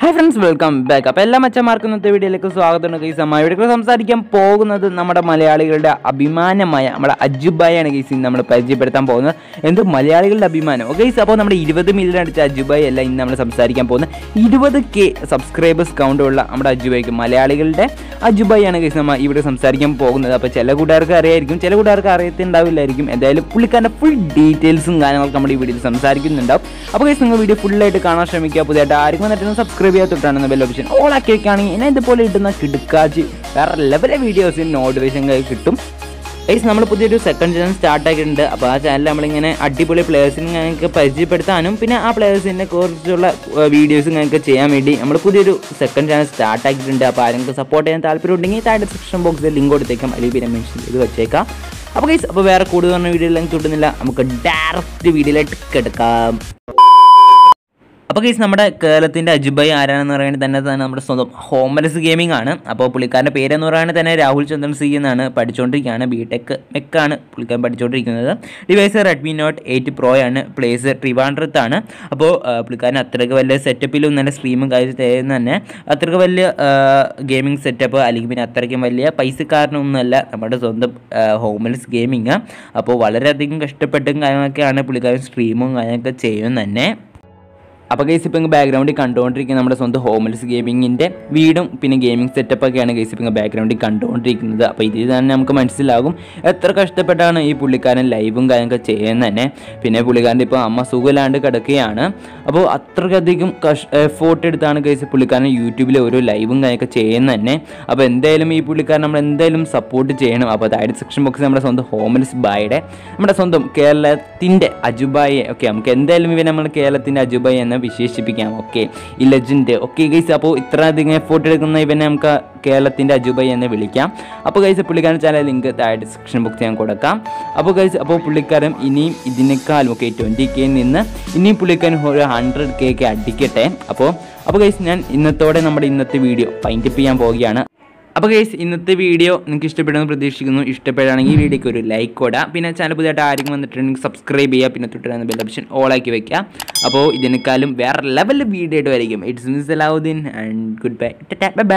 Hi friends welcome back അപ്പോൾ എല്ലാ മച്ചന്മാർക്കും ഇന്നത്തെ വീഡിയോയിലേക്ക് സ്വാഗതമാണ് കേസ് അമ്മ ഇവിടെ സംസാരിക്കാൻ പോകുന്നത് നമ്മുടെ മലയാളികളുടെ അഭിമാനമായ നമ്മുടെ അജുബായാണ് കേസ് ഇന്ന് നമ്മൾ പരിചയപ്പെടുത്താൻ പോകുന്നത്. എന്ത് മലയാളികളുടെ അഭിമാനം. കേസ് അപ്പോൾ നമ്മുടെ ഇരുപത് മില്യൺ അടിച്ച അജുബായി അല്ല ഇന്ന് നമ്മൾ സംസാരിക്കാൻ പോകുന്നത്. ഇരുപത് കെ സബ്സ്ക്രൈബേഴ്സ് കൗണ്ടുള്ള നമ്മുടെ അജുബായിക്ക് മലയാളികളുടെ അജുബായിയാണ് കേസ് നമ്മൾ ഇവിടെ സംസാരിക്കാൻ പോകുന്നത്. അപ്പോൾ ചില കൂട്ടുകാർക്ക് അറിയായിരിക്കും ചില കൂട്ടുകാർക്ക് അറിയത്തുണ്ടാവില്ലായിരിക്കും. എന്തായാലും പുള്ളിക്കാരന്റെ ഫുൾ ഡീറ്റെയിൽസും കാര്യങ്ങളൊക്കെ നമ്മുടെ ഈ വീഡിയോയിൽ സംസാരിക്കുന്നുണ്ടാവും. അപ്പോൾ കേസ് നിങ്ങൾ വീഡിയോ ഫുള്ളായിട്ട് കാണാൻ ശ്രമിക്കുക. പുതിയതായിട്ട് ആർക്കും വന്നിട്ട് സബ്സ്ക്രൈബ് ചെയ്യാത്തിട്ടാണ് ബെൽ ഓപ്ഷൻ ഓൾ ആക്കി വെക്കുകയാണെങ്കിൽ ഇനി ഇതുപോലെ ഇടുന്ന കിടുക്കാച്ച് വേറെ ലെവലെ വീഡിയോസിന് നോട്ടിഫിക്കേഷൻ കിട്ടും. ഗൈസ് നമ്മൾ പുതിയൊരു സെക്കൻഡ് ചാനൽ സ്റ്റാർട്ട് ആക്കിയിട്ടുണ്ട്. അപ്പോൾ ആ ചാനൽ നമ്മളിങ്ങനെ അടിപൊളി പ്ലേയേഴ്സിനെ ഞങ്ങൾക്ക് പരിചയപ്പെടുത്താനും പിന്നെ ആ പ്ലേയേഴ്സിനെ കുറിച്ചുള്ള വീഡിയോസ് ഞങ്ങൾക്ക് ചെയ്യാൻ വേണ്ടി നമ്മൾ പുതിയൊരു സെക്കൻഡ് ചാനൽ സ്റ്റാർട്ട് ആക്കിയിട്ടുണ്ട്. അപ്പോൾ ആരെങ്കിലും സപ്പോർട്ട് ചെയ്യാൻ താല്പര്യം ഉണ്ടെങ്കിൽ താഴെ ഡിസ്ക്രിപ്ഷൻ ബോക്സിൽ ലിങ്ക് കൊടുത്തേക്കാം. അല്ലെങ്കിൽ പിന്നെ മെൻഷൻ ചെയ്ത് വെച്ചേക്കാം. അപ്പോൾ ഗൈസ് അപ്പോൾ വേറെ കൂടുതൽ പറഞ്ഞ വീഡിയോ ലിങ്ക് കിട്ടുന്നില്ല. നമുക്ക് ഡയറക്റ്റ് വീഡിയോയിലേക്ക് കിടക്കാം അപ്പോൾ കേസ് നമ്മുടെ കേരളത്തിന്റെ അജുബൈ ആരാണെന്ന് പറയുന്നത് തന്നെ തന്നെ നമ്മുടെ സ്വന്തം ഹോംലെസ് ഗെയിമിംഗ് ആണ്. അപ്പോൾ പുള്ളിക്കാരന്റെ പേരെന്ന് പറയുന്നത് തന്നെ രാഹുൽ ചന്ദ്രൻ സി എന്നാണ് പഠിച്ചുകൊണ്ടിരിക്കുകയാണ് ബി ടെക് മെക്കാണ് പുള്ളിക്കാരൻ പഠിച്ചുകൊണ്ടിരിക്കുന്നത് device Redmi note eight pro ആണ് പ്ലേസ് ട്രിവാൻഡ്രത്താണ് അപ്പോൾ പുള്ളിക്കാരൻ അത്രയ്ക്ക് വലിയ സെറ്റപ്പിലും നല്ല സ്ട്രീമും കാര്യം തന്നെ അത്രയ്ക്ക് വലിയ ഗെയിമിംഗ് സെറ്റപ്പ് അല്ലെങ്കിൽ പിന്നെ അത്രയ്ക്കും വലിയ പൈസക്കാരനൊന്നുമല്ല നമ്മുടെ സ്വന്തം ഹോംലെസ് ഗെയിമിങ് അപ്പോൾ വളരെയധികം കഷ്ടപ്പെട്ടും കാര്യങ്ങളൊക്കെയാണ് പുള്ളിക്കാരൻ സ്ട്രീമും കാര്യങ്ങളൊക്കെ ചെയ്യുന്നത് തന്നെ. അപ്പോൾ ഗൈസ് ഇപ്പോൾ ബാക്ക്ഗ്രൗണ്ടിൽ കണ്ടുകൊണ്ടിരിക്കുന്ന നമ്മുടെ സ്വന്തം ഹോംലെസ് ഗെയിമിങ്ങിന്റെ വീടും പിന്നെ ഗെയിമിംഗ് സെറ്റപ്പൊക്കെയാണ് ഗൈസ് ഇപ്പോൾ ബാക്ക്ഗ്രൗണ്ടിൽ കണ്ടുകൊണ്ടിരിക്കുന്നത്. അപ്പോൾ ഇതിൽ തന്നെ നമുക്ക് മനസ്സിലാകും എത്ര കഷ്ടപ്പെട്ടാണ് ഈ പുള്ളിക്കാരൻ ലൈവും കാര്യങ്ങളൊക്കെ ചെയ്യുന്നത് തന്നെ. പിന്നെ പുള്ളിക്കാരന്റെ ഇപ്പോൾ അമ്മ സുഖമില്ലാണ്ട് കിടക്കുകയാണ്. അപ്പോൾ അത്രയ്ക്കധികം കഷ് എഫോർട്ട് എടുത്താണ് ഗൈസ് പുള്ളിക്കാരൻ യൂട്യൂബിൽ ഓരോ ലൈവും കാര്യമൊക്കെ ചെയ്യുന്നത് തന്നെ. അപ്പോൾ എന്തായാലും ഈ പുള്ളിക്കാരൻ നമ്മൾ എന്തായാലും സപ്പോർട്ട് ചെയ്യണം. അപ്പോൾ താഴെ സെക്ഷൻ ബോക്സ് നമ്മുടെ സ്വന്തം ഹോംലെസ് ബായുടെ നമ്മുടെ സ്വന്തം കേരളത്തിന്റെ അജുബായെ ഓക്കെ നമുക്ക് എന്തായാലും ഇവ നമ്മൾ കേരളത്തിന്റെ അജുബായി എന്ന് വിശേഷിപ്പിക്കാം. ഓക്കെ ഈ ലെജൻഡ് ഓക്കെ ഗൈസ് അപ്പോൾ ഇത്ര അധികം എഫോർട്ട് എടുക്കുന്ന ഇവനെ നമുക്ക് കേരളത്തിന്റെ അജുബൈ എന്ന് വിളിക്കാം. അപ്പോൾ ഗൈസ് പുള്ളിക്കാരൻ ചാനൽ ലിങ്ക് താഴെ ഡിസ്ക്രിപ്ഷൻ ബോക്സ് ഞാൻ കൊടുക്കാം. അപ്പോൾ ഗൈസ് അപ്പോൾ പുള്ളിക്കാരൻ ഇനിയും ഇതിനേക്കാളും ഓക്കെ ട്വന്റി കെയിൽ നിന്ന് ഇനിയും പുള്ളിക്കാരൻ ഒരു ഹൺഡ്രഡ് കെ ഒക്കെ അടിക്കട്ടെ. അപ്പോൾ അപ്പോൾ ഗൈസ് ഞാൻ ഇന്നത്തോടെ നമ്മുടെ ഇന്നത്തെ വീഡിയോ പൈന്റപ്പ് ചെയ്യാൻ പോവുകയാണ്. അപ്പോൾ ഗൈസ് ഇന്നത്തെ വീഡിയോ നിങ്ങൾക്ക് ഇഷ്ടപ്പെടുമെന്ന് പ്രതീക്ഷിക്കുന്നു. ഇഷ്ടപ്പെടുകയാണെങ്കിൽ ഈ വീഡിയോക്ക് ഒരു ലൈക്ക് കൊടുക്കുക പിന്നെ ചാനൽ പുതിയതായിട്ട് ആരെങ്കിലും വന്നിട്ടുണ്ടെങ്കിൽ സബ്സ്ക്രൈബ് ചെയ്യുക. പിന്നെ തൊട്ടിട്ട് ബെൽ ഓപ്ഷൻ ഓൾ ആക്കി വെക്കുക. അപ്പോൾ ഇതിനേക്കാളും വേറെ ലെവലിൽ വീഡിയോ ആയിട്ട് വരയ്ക്കും. It's miss Alauddin and goodbye bye